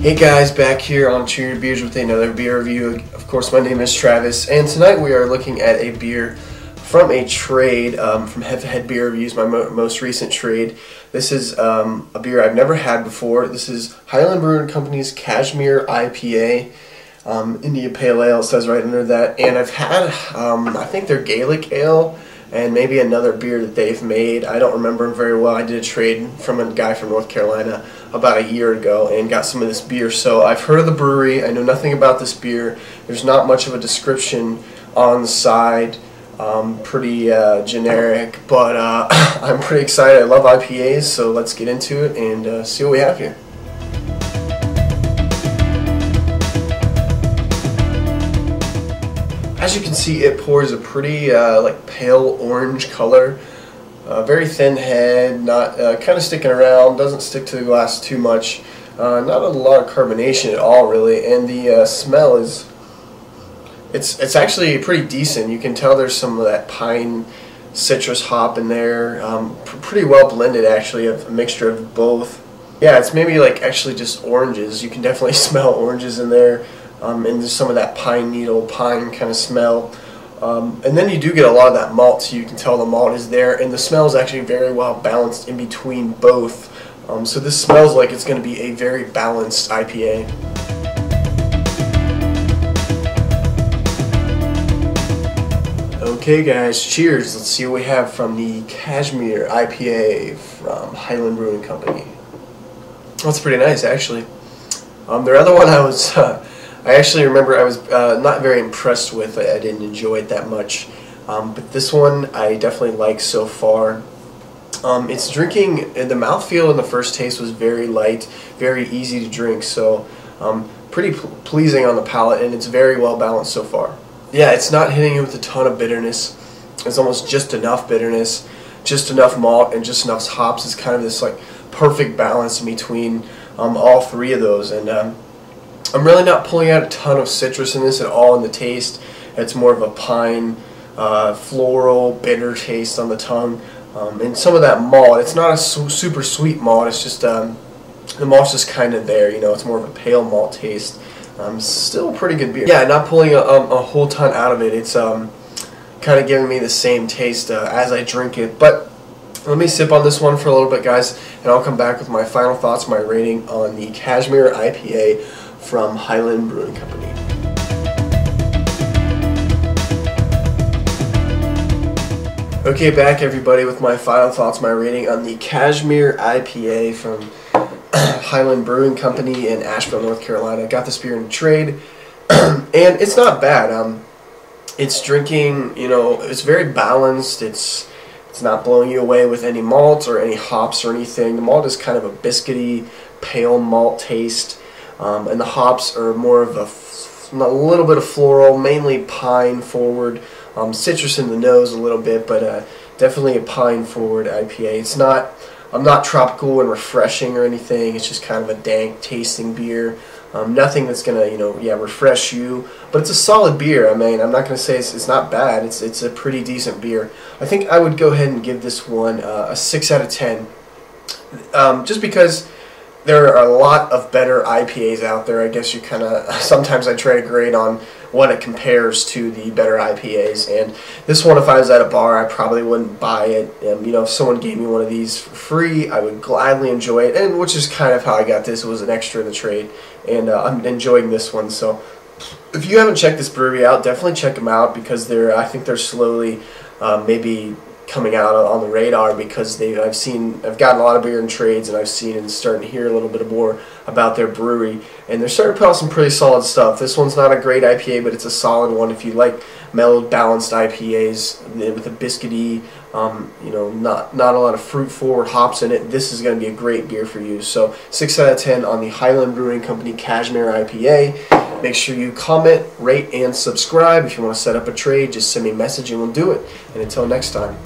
Hey guys, back here on Cheer Beers with another beer review. Of course, my name is Travis, and tonight we are looking at a beer from a trade um, from Head Head Beer Reviews, my mo most recent trade. This is um, a beer I've never had before. This is Highland Brewing Company's Kashmir IPA. Um, India Pale Ale it says right under that, and I've had um, I think their Gaelic Ale and maybe another beer that they've made. I don't remember them very well. I did a trade from a guy from North Carolina about a year ago and got some of this beer. So I've heard of the brewery. I know nothing about this beer. There's not much of a description on the side. Um, pretty uh, generic, but uh, I'm pretty excited. I love IPAs, so let's get into it and uh, see what we have here. As you can see, it pours a pretty uh, like pale orange color. Uh, very thin head, not uh, kind of sticking around, doesn't stick to the glass too much. Uh, not a lot of carbonation at all, really, and the uh, smell is it's it's actually pretty decent. You can tell there's some of that pine citrus hop in there. Um, pr pretty well blended, actually, a mixture of both. Yeah, it's maybe like actually just oranges. You can definitely smell oranges in there um, and some of that pine needle, pine kind of smell. Um, and then you do get a lot of that malt, so you can tell the malt is there, and the smell is actually very well balanced in between both. Um, so this smells like it's going to be a very balanced IPA. Okay guys, cheers. Let's see what we have from the Kashmir IPA from Highland Brewing Company. That's pretty nice actually. Um, their other one I was uh, I actually remember I was uh, not very impressed with. I, I didn't enjoy it that much. Um, but this one I definitely like so far. Um, it's drinking, the mouthfeel in the first taste was very light, very easy to drink, so um, pretty pl pleasing on the palate, and it's very well balanced so far. Yeah, it's not hitting you with a ton of bitterness. It's almost just enough bitterness, just enough malt, and just enough hops. It's kind of this like perfect balance in between um, all three of those, and um, I'm really not pulling out a ton of citrus in this at all in the taste. It's more of a pine, uh, floral, bitter taste on the tongue. Um, and some of that malt, it's not a su super sweet malt, it's just, um, the malt's just kind of there, you know, it's more of a pale malt taste. Um, still a pretty good beer. Yeah, not pulling a, a, a whole ton out of it. It's um, kind of giving me the same taste uh, as I drink it. But let me sip on this one for a little bit, guys, and I'll come back with my final thoughts, my rating on the Kashmir IPA from Highland Brewing Company. Okay, back everybody with my final thoughts, my rating on the Kashmir IPA from Highland Brewing Company in Asheville, North Carolina. Got this beer in trade, and it's not bad. Um, it's drinking, you know, it's very balanced. It's it's not blowing you away with any malt or any hops or anything. The malt is kind of a biscuity, pale malt taste. Um, and the hops are more of a, a little bit of floral, mainly pine forward, um, citrus in the nose a little bit, but uh, definitely a pine forward IPA. It's not, I'm not tropical and refreshing or anything. It's just kind of a dank tasting beer. Um, nothing that's gonna, you know, yeah, refresh you, but it's a solid beer. I mean, I'm not gonna say it's, it's not bad. It's it's a pretty decent beer. I think I would go ahead and give this one uh, a six out of ten, um, just because there are a lot of better IPAs out there. I guess you kind of sometimes I try to grade on what it compares to the better IPAs. And this one, if I was at a bar, I probably wouldn't buy it. Um, you know, if someone gave me one of these for free, I would gladly enjoy it. And which is kind of how I got this. It was an extra in the trade, and uh, I'm enjoying this one. So, if you haven't checked this brewery out, definitely check them out because they're. I think they're slowly, uh, maybe coming out on the radar because they I've seen I've gotten a lot of beer and trades and I've seen and starting to hear a little bit more about their brewery and they're starting to put out some pretty solid stuff. This one's not a great IPA, but it's a solid one if you like mellowed, balanced IPAs with a biscuity, um, you know, not not a lot of fruit forward hops in it. This is going to be a great beer for you. So six out of ten on the Highland Brewing Company Kashmir IPA. Make sure you comment, rate, and subscribe. If you want to set up a trade, just send me a message and we'll do it. And until next time.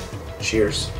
Cheers.